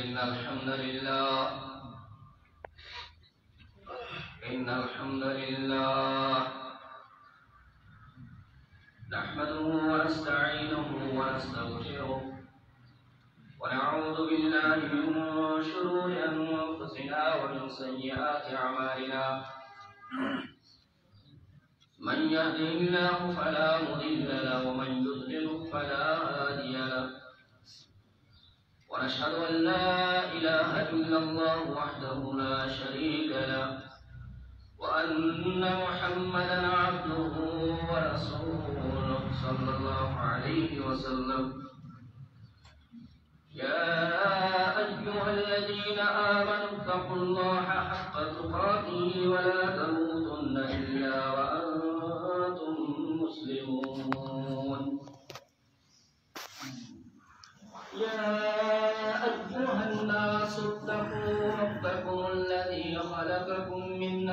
إن الحمد لله إن الحمد لله نحمده ونستعينه ونستغفره ونعوذ بالله من شرور أنفسنا ومن سيئات أعمالنا من يهده الله فلا مضل له ومن يضلله فلا هادي وأشهد أن لا إله إلا الله وحده لا شريك له وأن محمدا عبده ورسوله صلى الله عليه وسلم يا أيها الذين آمنوا اتقوا الله حق تقاته ولا تموتن إلا وأنتم مسلمون يا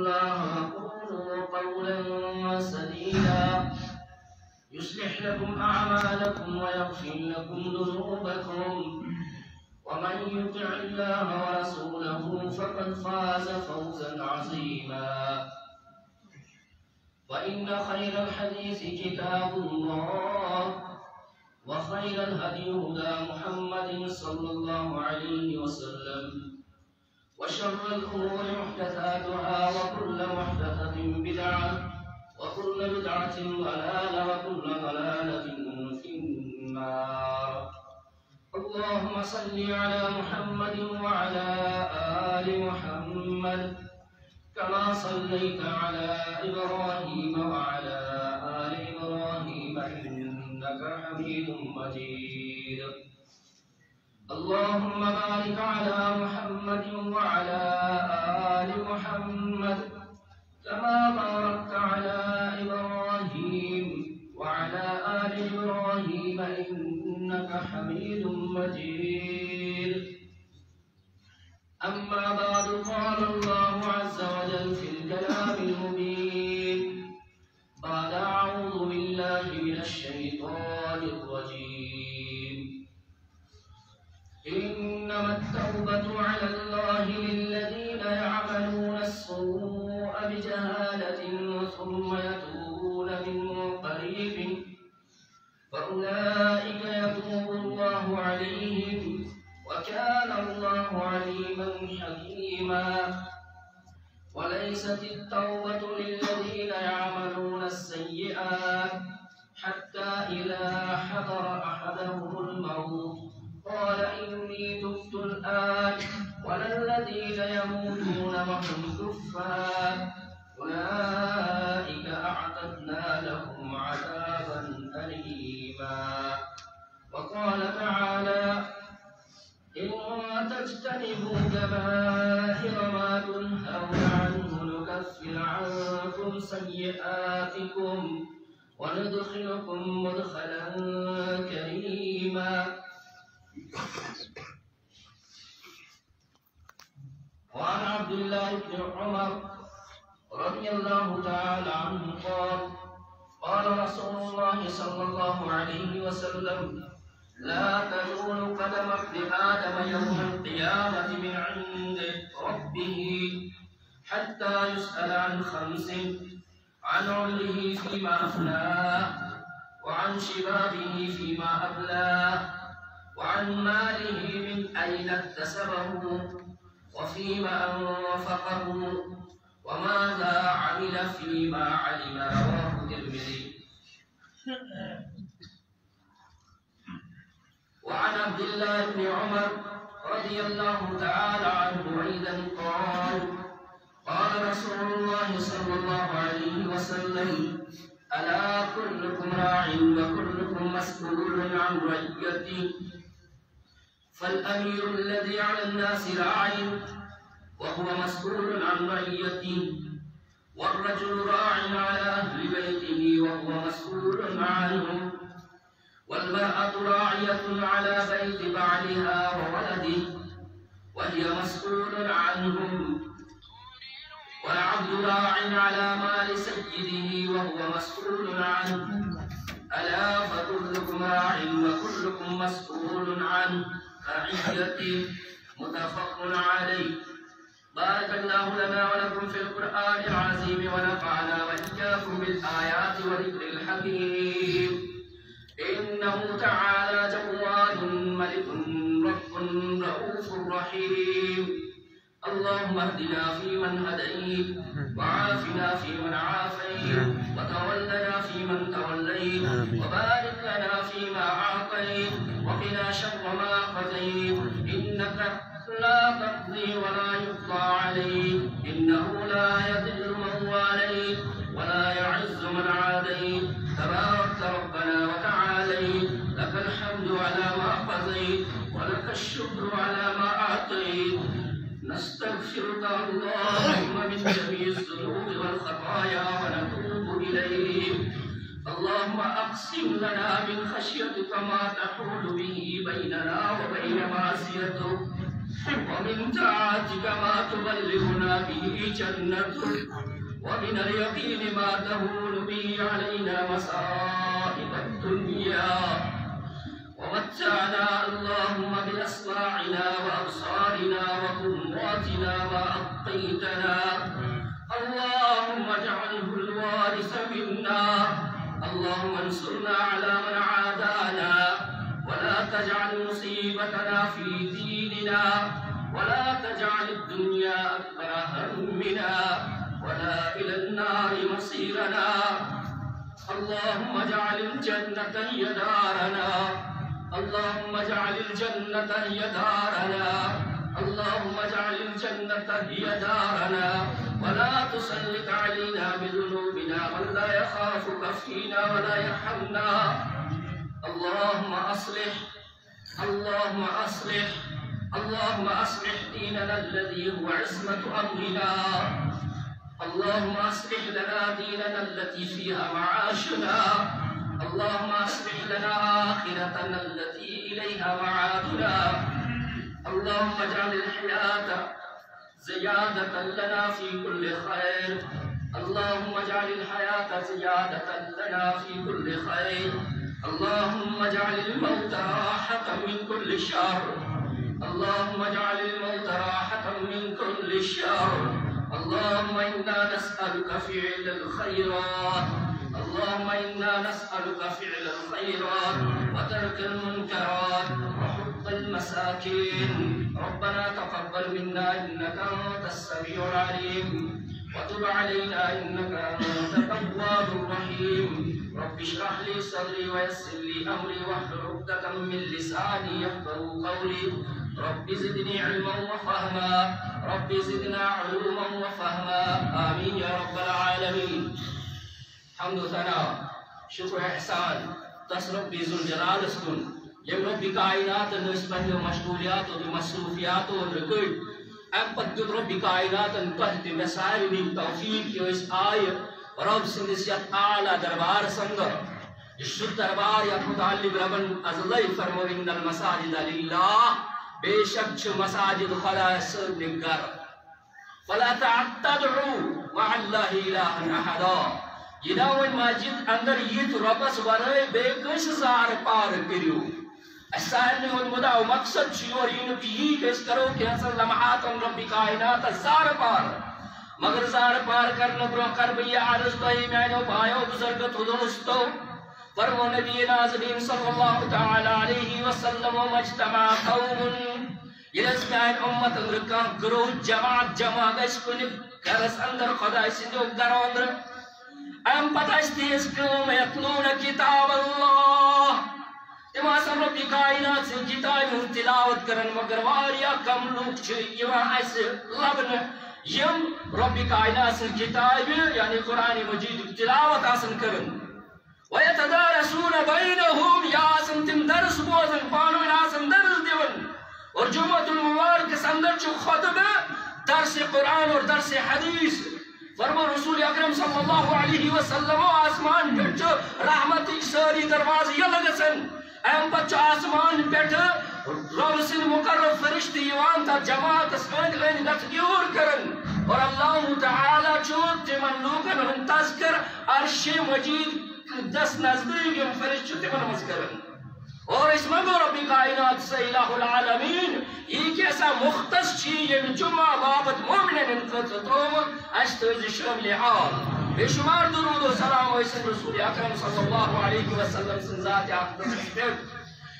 الله وقولوا قولا سديدا يصلح لكم أعمالكم ويغفر لكم ذنوبكم ومن يطع الله ورسوله فقد فاز فوزا عظيما وإن خير الحديث كتاب الله وخير الهدي هدى محمد صلى الله عليه وسلم وشر الأمور محدثاتها وكل محدثة بدعة وكل بدعة ضلالة وكل ضلالة في النار اللهم صل على محمد وعلى آل محمد كما صليت على إبراهيم وعلى آل إبراهيم إنك حميد مجيد اللهم بارك على محمد وعلى آل محمد كما باركت على إبراهيم وعلى آل إبراهيم إنك حميد مجيد أما بعد قال الله عز وجل في الكلام المبين حكيما وليست التوبة للذين يعملون السيئات حتى إذا حضر أحدهم الموت قال إني تبت الآن ولا الذين يموتون وهم كفار أولئك أعتدنا لهم سيئاتكم وندخلكم مدخلا كريما وعن عبد الله بن عمر رضي الله تعالى عنه قال قال رسول الله صلى الله عليه وسلم لا تزول قدم ابن آدم يوم القيامة من عند ربه حتى يسأل عن خمس عن عله فيما أفنى وعن شبابه فيما أبلى وعن ماله من أين اكتسبه وفيما أنفقه وماذا عمل فيما علم رواه الترمذي وعن عبد الله بن عمر رضي الله تعالى عنه أيضا قال قال رسول الله صلى الله عليه وسلم ألا كلكم راع وكلكم مسؤول عن رعيته فالأمير الذي على الناس راع وهو مسؤول عن رعيته والرجل راع على أهل بيته وهو مسؤول عنهم والمرأة راعية على بيت بعلها وولده وهي مسؤول عنهم والعبد راع على مال سيده وهو مسؤول عنه ألا فكلكم راع وكلكم مسؤول عن رعيته متفق عليه بارك الله لنا ولكم في القرآن العظيم ونفعنا وإياكم بالآيات وذكر الحكيم إنه تعالى جواد ملك رب رؤوف رحيم اللهم اهدنا فيمن هديت وعافنا فيمن عافيت وتولنا فيمن توليت وبارك لنا فيما اعطيت وقنا شر ما قضيت انك لا تقضي ولا يقضى عليك انه لا يضل نستغفرك اللهم من جميع الذنوب والخطايا ونتوب اليه اللهم أقسم لنا من خشيتك ما تحول به بيننا وبين معصيتك ومن طاعتك ما تبلغنا به جنتك ومن اليقين ما تهون به علينا مصائب الدنيا ومتعنا اللهم بأصباعنا اللهم انصرنا على من عادانا ولا تجعل مصيبتنا في ديننا ولا تجعل الدنيا أكبر همنا ولا إلى النار مصيرنا اللهم اجعل الجنة هي دارنا اللهم اجعل الجنة هي دارنا اللهم اجعل الجنة هي دارنا ولا تسلط علينا بذنوبنا من لا يخافك فينا ولا يرحمنا اللهم أصلح اللهم أصلح اللهم أصلح ديننا الذي هو عصمة أمرنا اللهم أصلح لنا ديننا التي فيها معاشنا اللهم أصلح لنا آخرتنا التي إليها معادنا اللهم اجعل الحياة زيادة لنا في كل خير اللهم اجعل الحياة زيادة لنا في كل خير اللهم اجعل الموت راحة من كل شر اللهم اجعل الموت راحة من كل شر اللهم إنا نسألك فعل الخيرات اللهم إنا نسألك فعل الخيرات وترك المنكرات المساكين ربنا تقبل منا إنك أنت السميع العليم وتب علينا إنك أنت التواب الرحيم رب اشرح لي صدري ويسر لي أمري واحلل عقدة من لساني يفقهوا قولي رب زدني علما وفهما رب زدنا علوما وفهما آمين يا رب العالمين الحمد لله شكر إحسان تصرف بذل جلال سكن یمن بھی کائنات نس پنجو مشغولیات و مصروفیات و رکڑ ام پت جو رب کائنات ان پہ دی مسائل نی توفیق کی اس آئے رب سندس یا اعلی دربار سندر شد دربار یا متعلق ربن از اللہ فرمو ان المساجد للہ بے شک چھ مساجد خلا سر نگر فلا تعتدعو مع اللہ الہ نحدا یہ دا ون اندر یہ تو ربس ورے بے کش زار پار کریو السائل من المدع و مقصد چیو رینو پیی کس کرو کہ اصل لمحات ان ربی کائنات زار پار مگر زار پار کرنا برو کر بی عرض بھائی میں جو بھائیو بزرگ تو دوستو فرو نبی ناظرین صلی اللہ تعالی علیہ وسلم و مجتمع قوم یہ اس میں امت رکا گروہ جماعت جمع گش کنی گرس اندر خدا سندوک در اندر ایم پتہ اس دیس کلوم یقلون کتاب اللہ اکثر رب کائنات سن کتاب ہن تلاوت کرن مگر واریا کم لوک چھ یوان اس لبن یم رب کائنات سن کتاب یعنی قران مجید تلاوت آسن کرن ويتدارسون بینہم یا آسن تم درس بوزن پانو ان آسن درس دیون اور جمعت المبارک سندر چھ خطبہ درس قرآن اور درس حدیث فرما رسول اکرم صلی اللہ علیہ وسلم آسمان پہ رحمت ساری دروازے لگسن ام پ آسمان پیٹھ پہ سن مقرر فرشت یوان تا جماعت کرن اور اللہ تعالی تم لوکن ہن تذکر عرش مجید دس نزدیک فرشت مذکرن اور اس مگو ربی کا سے الہ العالمین یہ کیسا مختص کہا مختصی جمعہ بابت مومنن مومن خطر تمل عالم بے شمار درود و سلام ہوئی سن رسول اکرم صلی اللہ علیہ وسلم سن ذات اقدس پر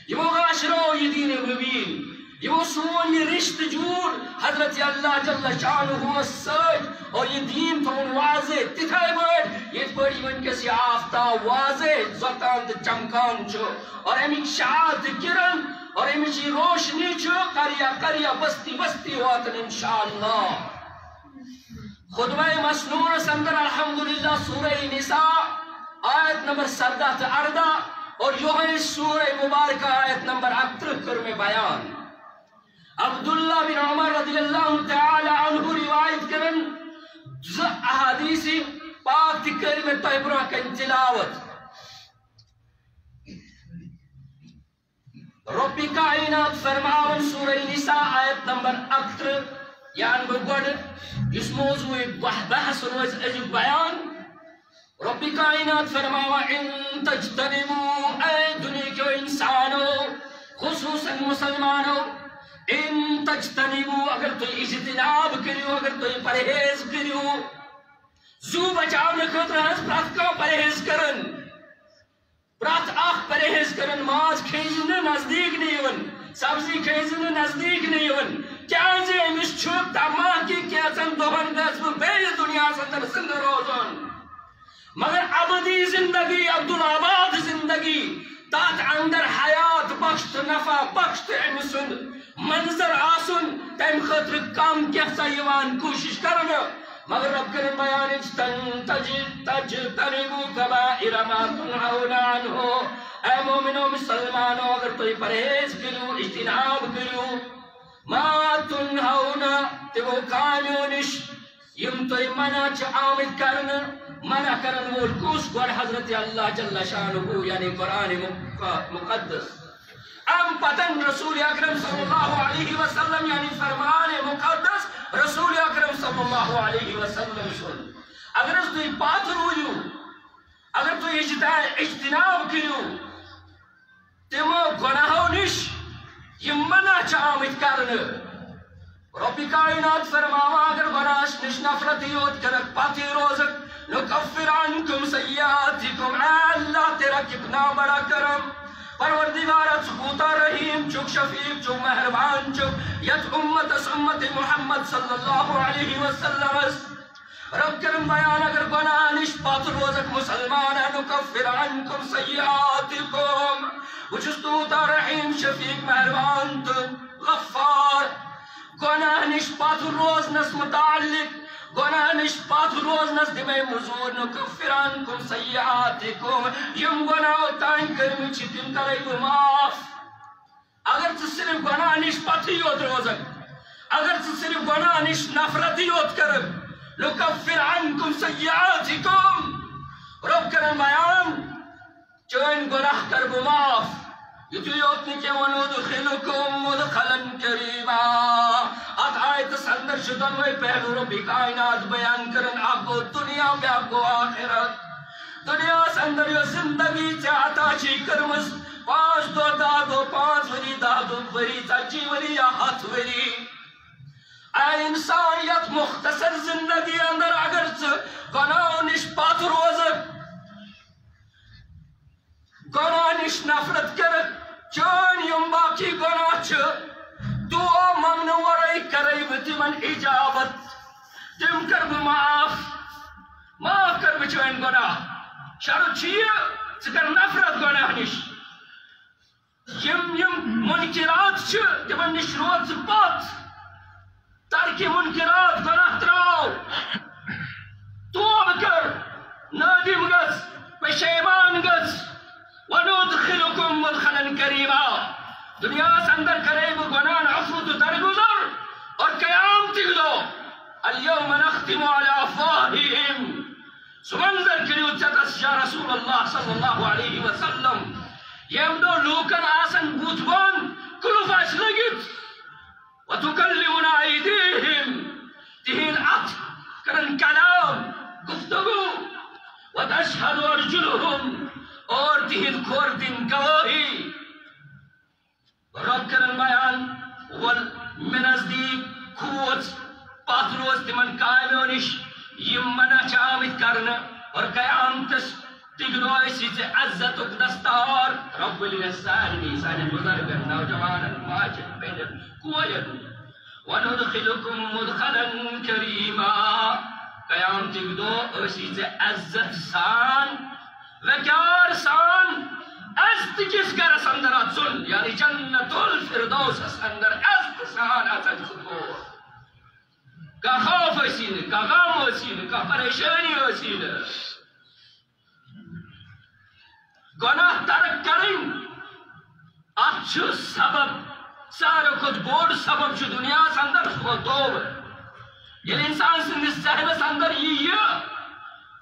یہ وہ عاشرو یہ دین مبین یہ وہ سون یہ رشت جون حضرت اللہ جل شانہ و سج اور یہ دین تو ان واضح تکھائے بڑھ یہ بڑی من کسی آفتا واضح زتاند چمکان چھو اور ہم ایک شعات کرن اور ہم ایک روشنی چھو قریہ قریہ بستی بستی ہوتا انشاءاللہ خطبہ مسنون سندر الحمدللہ سورہ نساء آیت نمبر سردہ تردہ اور جو ہے سورہ مبارکہ آیت نمبر اکتر کر میں بیان عبداللہ بن عمر رضی اللہ تعالی عنہ روایت کرن احادیث پاک تکر میں طیبرہ کا انتلاوت ربی کائنات فرماون سورہ نساء آیت نمبر اکتر یہاں بہت گھس موضوع بحث بیان رب روپی کا انت فرماج تریو دنیا انسانو خصوصا مسلمانو ان تج اگر تو اجتناب کریو اگر تو پرہیز کریو زو بچا خطر پرات کا پرہیز کرن پرات آخ پرہیز کرن ماز کھی نزدیک نی سبزی کئس نا نزدیک نی کیازی امیش چھو تمام کی کیسن دوہن دیس بو بیل دنیا سندر سندر روزن مگر عبدی زندگی عبدالعباد زندگی تات اندر حیات بخشت نفع بخشت امیسن منظر آسن تیم خطر کام کیسا یوان کوشش کرنے مگر رب کریم بیانی چھتن تجد تجد تنیبو کبائر ما تنہونان ہو اے مومنوں مسلمانوں اگر تو پریز کرو اجتناب کرو ما تنهونا تبو کامیونش یم توی منا چ آمد کرن منا کرن وول کوس گوڑ حضرت اللہ جل شانہو یعنی قرآن مقدس ام پتن رسول اکرم صلی اللہ علیہ وسلم یعنی فرمان مقدس رسول اکرم صلی اللہ علیہ وسلم شد اگر اس توی پات رویو اگر تو اجتناب کریو تیمو گناہو نش یم منا چامت کرنے ربی کائنات فرماوا اگر براش نشنا فردیوت کرک پاتی روزک نکفران کم سیادی کم اللہ تیرا کتنا بڑا کرم پروردی وارت سکوتا رحیم چک شفیق چک مہربان چک یت امت اس امت محمد صلی اللہ علیہ وسلم اس رب کرم بیان اگر بنا نشپات روزک مسلمان نکفران کم سیادی کم وجستو رحيم شفيق مهربان غفار گناه نش الروز نس متعلق گناه نش الروز نس دمي مزور نکفران کن سیعاتکم يوم گناه تان کرمی چی تم کرایو اگر تو صرف گناه يود روزك اگر تو صرف نش نفرتی يود کرم نکفر عنكم سيئاتكم رب كرم بيان چون ان گناہ کر بماف یتو یوتنی کے ونو دخلکم مدخلن کریما آت آیت سندر شدن وی پہلو ربی کائنات بیان کرن آپ کو دنیا آپ کو آخرت دنیا سندر یو زندگی چاہتا چی کرمز پانچ دو دادو پانچ وری دادو وری تا جی وری یا ہاتھ وری اے انسانیت مختصر زندگی اندر اگر چھ غناؤ نشپات روزک گناہ نش نفرت کر چون یم باقی گناہ چھ دعا ممن ورائی کرائی و تمن اجابت تم کر بھو معاف معاف کر بھو چون گناہ شروع چھئے سکر نفرت گناہ نش یم یم منکرات چھ تمن نش روز بات ترکی منکرات گناہ تراؤ دعا کر نادم گز پشیمان گز وندخلكم مدخلا كريما دنیا سندر اندر کرے وہ عفو تو درگزر اور قیام تک دو اليوم نختم على افواههم سمندر کریو چتس یا رسول اللہ صلی اللہ علیہ وسلم یم دو لوکن آسن گوتبان کلو فاش لگت وتكلمنا ايديهم تهين عط كان كلام گفتگو وتشهد ارجلهم اور تہند کور دن گواہی رب کرن بیان ول مےٚ نزدیٖک کھوژ پتھ روز تِمن کامیو نِش یِم منع چھِ آمٕتۍ کرنہٕ اور قیامتس تِگنویسی عزت و دستار رب العزت سانی سانٮ۪ن بُزرگن نوجوانن ماجن بیٚنٮ۪ن کورٮ۪ن وَنُدخِلُکُم مُدخَلن کریٖما قیامتٕکۍ دۄہ ٲسی ژٕ عزت سان Vekar san ast kiskar sandarat sun yani cennetul firdevs sandar ast sahalat sunur. Ka khaf osini, ka gam osini, ka pareshani osini. Günah tarık karın. Açı sebep. Sarı kut bor sebep şu dünya sandar su dov. Yel insan sinir sahibi sandar yiyor.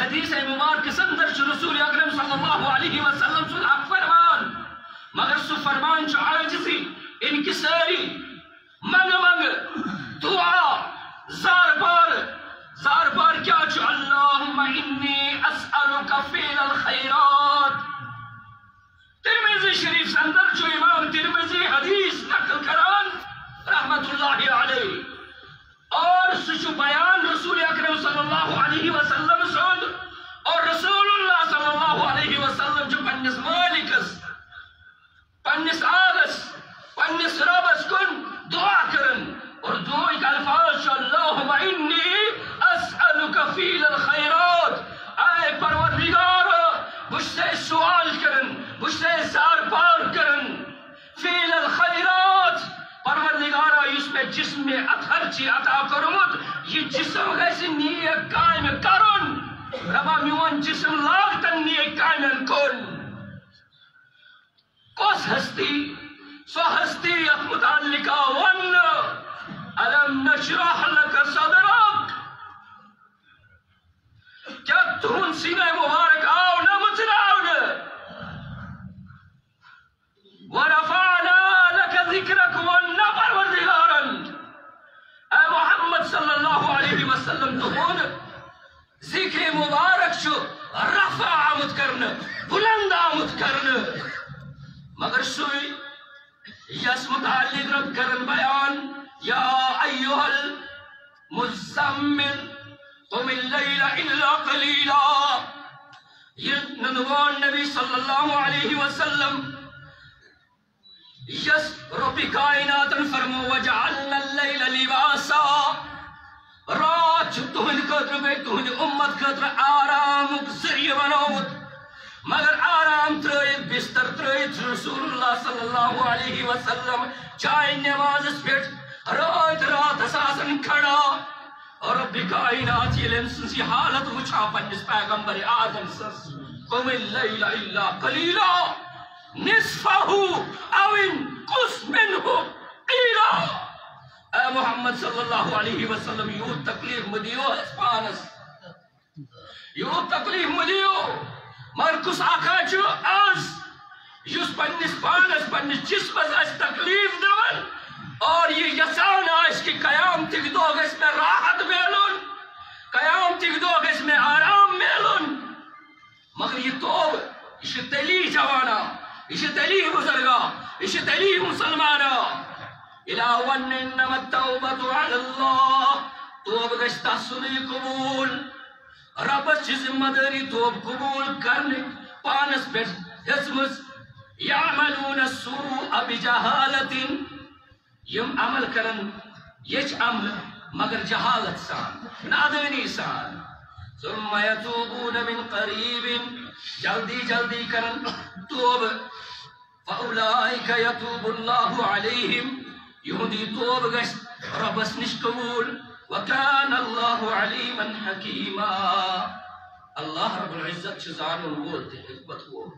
حدیث مبارک سندر چھو رسول اکرم صلی اللہ علیہ وسلم سن حق فرمان مگر سو فرمان چھو عاجزی ان کی ساری منگ منگ دعا زار بار زار بار کیا چھو اللہم انی اسألوک فیل الخیرات ترمیزی شریف سندر چھو امام ترمیزی حدیث چھو تہند خاطر بے تہند امت خاطر آرام ذریعہ بنوت مگر آرام ترائیت بستر ترائیت رسول اللہ صلی اللہ علیہ وسلم چائے نماز پیٹ رات رات اساسن کھڑا اور رب کائنات یہ لیم سنسی حالت وچھا پنیس پیغمبر آدم سنس قم اللیل الا قلیلا نصفہو او ان قسمنہو قیلہ اے محمد صلی اللہ علیہ وسلم یو تکلیف مدیو ہے پانس یو تکلیف مدیو مرکس آقا چھو آز جس پنیس پانس پنیس جسم از از تکلیف دون اور یہ یسان آج کی قیام تک دو گس میں راحت میلون قیام تک دو گس میں آرام میلون مگر یہ تو اسے تلیح جوانا اسے تلیح بزرگا اسے تلیح تلیح مسلمانا نمت قبول ربس ذمہ داری طوب قبول کرنے پانس پہ سو اب جہالتن عمل کرنا یہ عمل مگر جہالت سان نادری سان سمیا قریب جلدی جلدی کران يهدي توب غش ربس نش قبول وكان الله عليما حكيما الله رب العزة شزعان الولد حكمت هو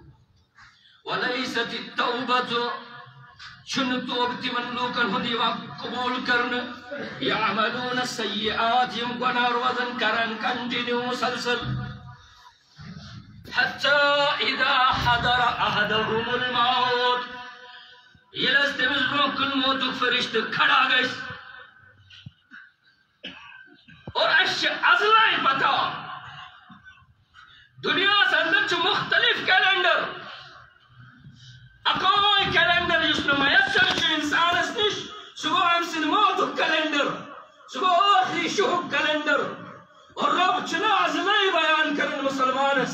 وليست التوبة شن توبتي من لوك هدي وقبول كرن يعملون السيئات يمقنا قنار كرن كنتينيو مسلسل حتى إذا حضر أحدهم الموت ये रस्ते में रोकन मौजूद फरिश्ते खड़ा गए और अश अजलाए पता दुनिया से अंदर जो मुख्तलिफ कैलेंडर अकोई कैलेंडर जिसमें मैसर जो इंसान इसनिश सुबह हमसिन मौजूद कैलेंडर सुबह आखिरी शुभ कैलेंडर और रब चुना अजलाए बयान करन मुसलमान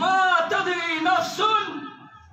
ما تدري نفس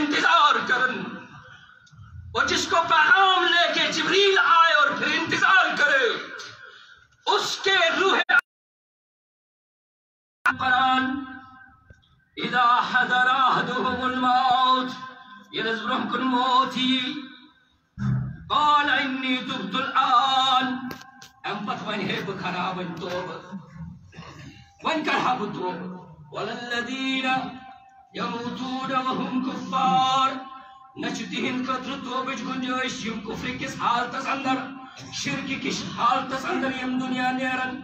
انتظار کرن وہ جس کو پیغام لے کے جبریل آئے اور پھر انتظار کرے اس کے روح قرآن اذا حضر احدهم الموت يذبرهم كن موتی قال اني تبت الان ام پت ون هي بخراب توب ون کرها بتوب وللذين يموتون وهم كفار نچتہن قطر توبج گنجائش یم کفر کس حالتس اندر شرک کس حالتس اندر یم دنیا نیرن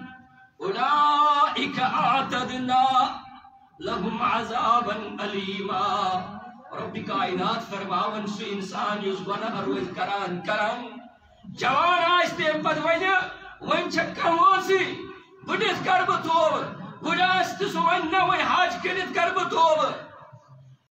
اولئیک اعتدنا لهم عذابا علیما رب کائنات فرماون سو انسان یس گناہ روز کران کران جوان آستے پت ونہ ون چکا موسی بڑھت کر بہ توبہ بڑھ آستے سو ون نہ ون حج کرت